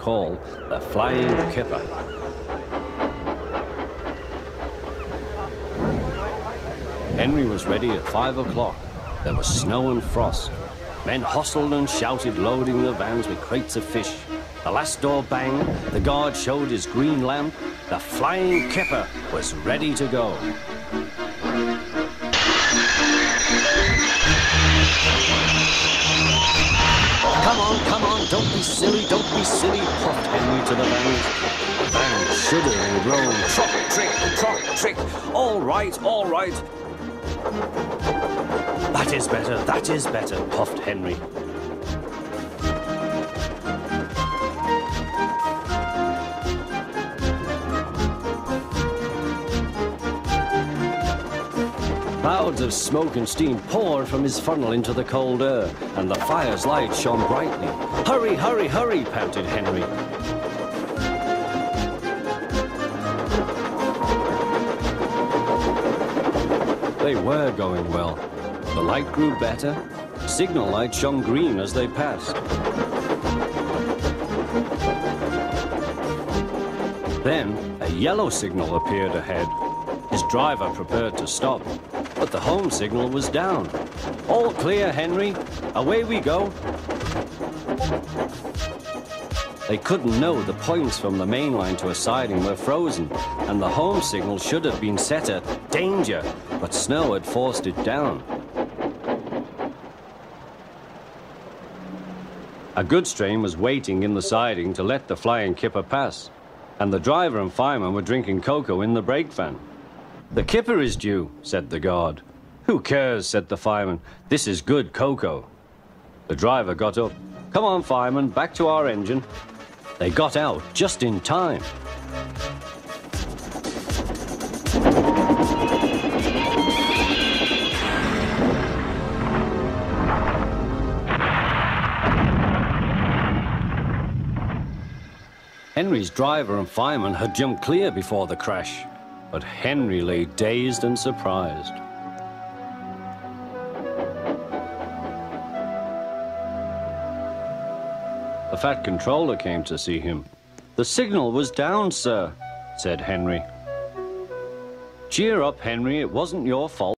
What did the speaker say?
call the Flying Kipper. Henry was ready at five o'clock. There was snow and frost. Men hustled and shouted, loading the vans with crates of fish. The last door banged, the guard showed his green lamp. The Flying Kipper was ready to go. Be silly, puffed Henry to the. The van shuddered and groaned, trot, trick, trot, trick. All right, all right. That is better, that is better, puffed Henry. Clouds of smoke and steam poured from his funnel into the cold air, and the fire's light shone brightly. Hurry, hurry, hurry, panted Henry. They were going well. The light grew better. Signal light shone green as they passed. Then a yellow signal appeared ahead. His driver prepared to stop, but the home signal was down. All clear, Henry. Away we go. They couldn't know the points from the main line to a siding were frozen, and the home signal should have been set at danger, but snow had forced it down. A goods train was waiting in the siding to let the flying kipper pass, and the driver and fireman were drinking cocoa in the brake van. The kipper is due, said the guard. Who cares, said the fireman. This is good cocoa. The driver got up. Come on, fireman, back to our engine. They got out just in time. Henry's driver and fireman had jumped clear before the crash, but Henry lay dazed and surprised. The fat controller came to see him. The signal was down, sir, said Henry. Cheer up, Henry, it wasn't your fault.